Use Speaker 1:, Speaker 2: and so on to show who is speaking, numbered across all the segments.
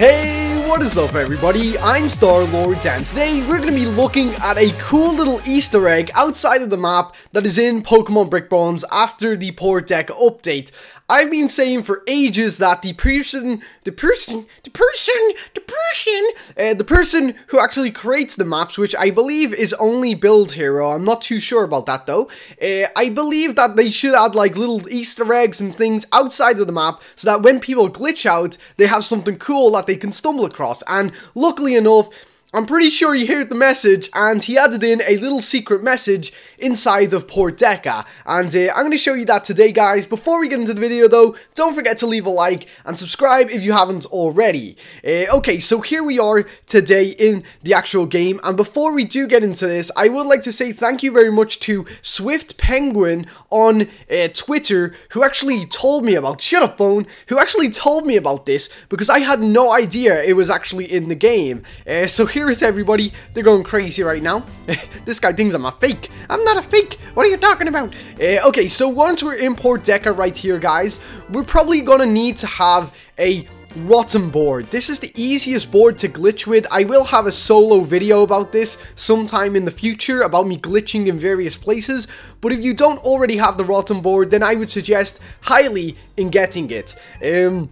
Speaker 1: Hey, what is up everybody? I'm Star-Lord and today we're going to be looking at a cool little easter egg outside of the map that is in Pokemon Brick Bronze after the Port Decca update. I've been saying for ages that the person, the person, the person, the person, uh, the person who actually creates the maps, which I believe is only Build Hero, I'm not too sure about that though, uh, I believe that they should add like little easter eggs and things outside of the map so that when people glitch out, they have something cool that they can stumble across. And luckily enough, I'm pretty sure you heard the message, and he added in a little secret message inside of Port Decca, and uh, I'm going to show you that today, guys. Before we get into the video, though, don't forget to leave a like and subscribe if you haven't already. Uh, okay, so here we are today in the actual game, and before we do get into this, I would like to say thank you very much to Swift Penguin on uh, Twitter, who actually told me about, shut up, phone, who actually told me about this, because I had no idea it was actually in the game. Uh, so here here is everybody. They're going crazy right now. this guy thinks I'm a fake. I'm not a fake. What are you talking about? Uh, okay, so once we're in Port Decca right here, guys, we're probably going to need to have a rotten board. This is the easiest board to glitch with. I will have a solo video about this sometime in the future about me glitching in various places. But if you don't already have the rotten board, then I would suggest highly in getting it. Um,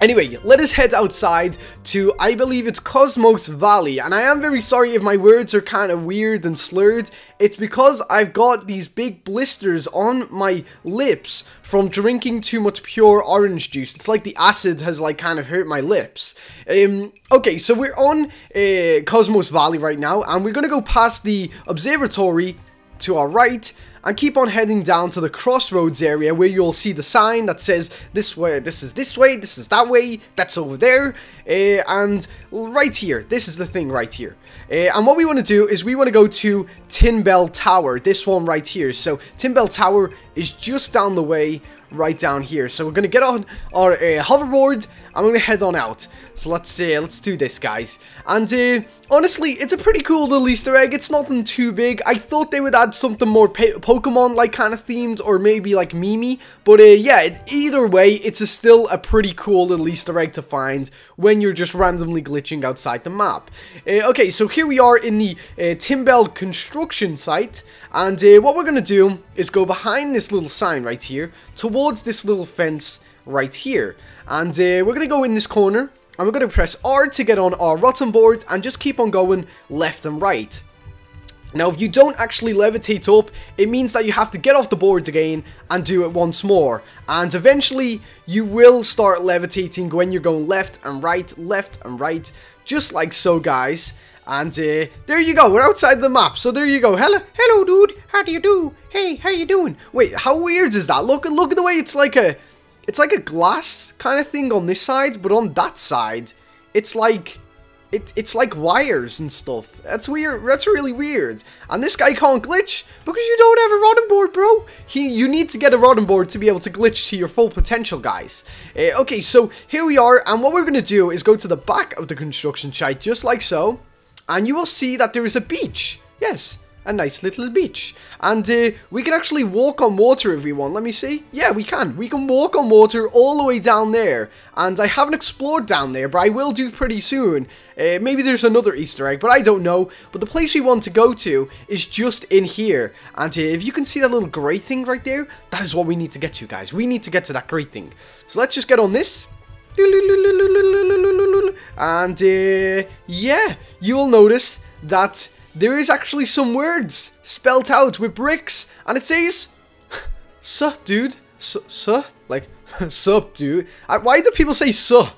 Speaker 1: Anyway, let us head outside to, I believe it's Cosmeos Valley, and I am very sorry if my words are kind of weird and slurred. It's because I've got these big blisters on my lips from drinking too much pure orange juice. It's like the acid has like kind of hurt my lips. Um, okay, so we're on uh, Cosmeos Valley right now, and we're going to go past the observatory to our right, and keep on heading down to the crossroads area where you'll see the sign that says this way, this is this way, this is that way, that's over there, uh, and right here, this is the thing right here. Uh, and what we want to do is we want to go to Tin Bell Tower, this one right here. So Tin Bell Tower is just down the way right down here. So we're going to get on our uh, hoverboard I'm gonna head on out. So let's uh, let's do this, guys. And uh, honestly, it's a pretty cool little Easter egg. It's nothing too big. I thought they would add something more Pokemon-like kind of themed, or maybe like Mimi. But uh, yeah, it, either way, it's a still a pretty cool little Easter egg to find when you're just randomly glitching outside the map. Uh, okay, so here we are in the uh, Tin construction site. And uh, what we're gonna do is go behind this little sign right here, towards this little fence right here. And uh, we're going to go in this corner, and we're going to press R to get on our rotten board, and just keep on going left and right. Now, if you don't actually levitate up, it means that you have to get off the board again and do it once more. And eventually, you will start levitating when you're going left and right, left and right, just like so, guys. And uh, there you go, we're outside the map, so there you go. Hello, hello, dude, how do you do? Hey, how you doing? Wait, how weird is that? Look, look at the way it's like a it's like a glass kind of thing on this side, but on that side, it's like it, it's like wires and stuff. That's weird. That's really weird. And this guy can't glitch because you don't have a rotten board, bro. He, you need to get a rotten board to be able to glitch to your full potential, guys. Uh, okay, so here we are, and what we're going to do is go to the back of the construction site, just like so, and you will see that there is a beach. Yes, a nice little beach. And uh, we can actually walk on water if we want. Let me see. Yeah, we can. We can walk on water all the way down there. And I haven't explored down there, but I will do pretty soon. Uh, maybe there's another Easter egg, but I don't know. But the place we want to go to is just in here. And uh, if you can see that little grey thing right there, that is what we need to get to, guys. We need to get to that grey thing. So let's just get on this. And uh, yeah, you will notice that there is actually some words spelt out with bricks, and it says, Suh, dude. Suh? Like, sup, dude. Why do people say suh?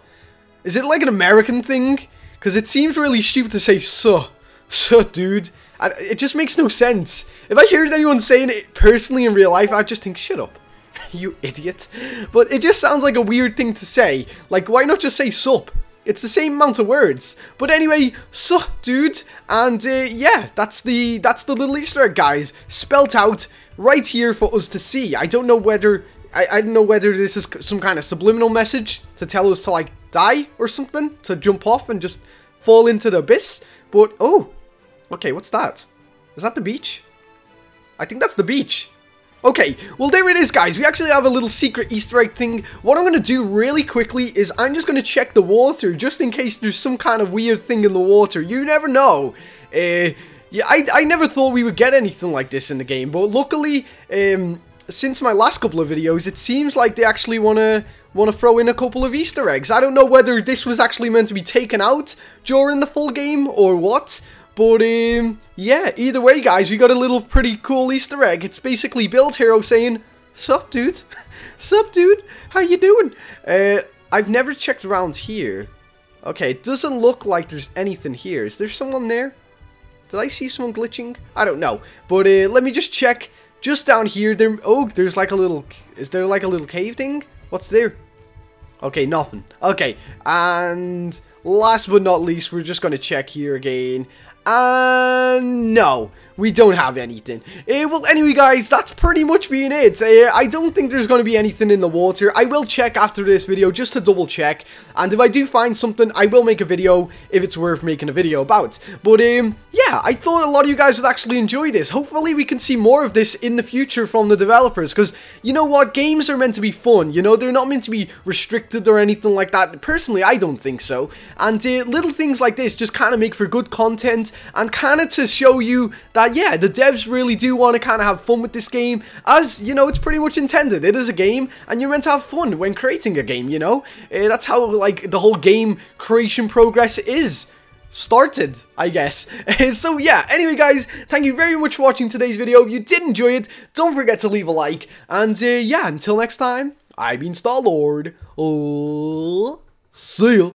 Speaker 1: Is it like an American thing? Because it seems really stupid to say suh. Suh, dude. it just makes no sense. If I heard anyone saying it personally in real life, I'd just think, shut up. you idiot. But it just sounds like a weird thing to say. Like, why not just say sup? It's the same amount of words. But anyway, so dude, and uh, yeah, that's the that's the little Easter egg, guys, spelt out right here for us to see. I don't know whether I, I don't know whether this is some kind of subliminal message to tell us to like die or something, to jump off and just fall into the abyss. But oh, okay, what's that? Is that the beach? I think that's the beach. Okay, well there it is guys, we actually have a little secret easter egg thing. What I'm going to do really quickly is I'm just going to check the water, just in case there's some kind of weird thing in the water. You never know. Uh, yeah, I, I never thought we would get anything like this in the game, but luckily, um, since my last couple of videos, it seems like they actually want to want to throw in a couple of Easter eggs. I don't know whether this was actually meant to be taken out during the full game or what, but, um, yeah, either way, guys, we got a little pretty cool Easter egg. It's basically Build Hero saying, Sup, dude? Sup, dude? How you doing? Uh, I've never checked around here. Okay, it doesn't look like there's anything here. Is there someone there? Did I see someone glitching? I don't know. But, uh, let me just check. Just down here, there- oh, there's like a little- is there like a little cave thing? What's there? Okay, nothing. Okay, and last but not least, we're just going to check here again. And no, we don't have anything. Uh, well, anyway, guys, that's pretty much being it. Uh, I don't think there's going to be anything in the water. I will check after this video just to double check. And if I do find something, I will make a video if it's worth making a video about. But, um, yeah, I thought a lot of you guys would actually enjoy this. Hopefully, we can see more of this in the future from the developers. Because, you know what? Games are meant to be fun. You know, they're not meant to be restricted or anything like that. Personally, I don't think so. And uh, little things like this just kind of make for good content and kind of to show you that, yeah, the devs really do want to kind of have fun with this game, as, you know, it's pretty much intended. It is a game, and you're meant to have fun when creating a game, you know? Uh, that's how, like, the whole game creation progress is started, I guess. so yeah, anyway guys, thank you very much for watching today's video. If you did enjoy it, don't forget to leave a like. And uh, yeah, until next time, I've been Star-Lord. Oh, see ya.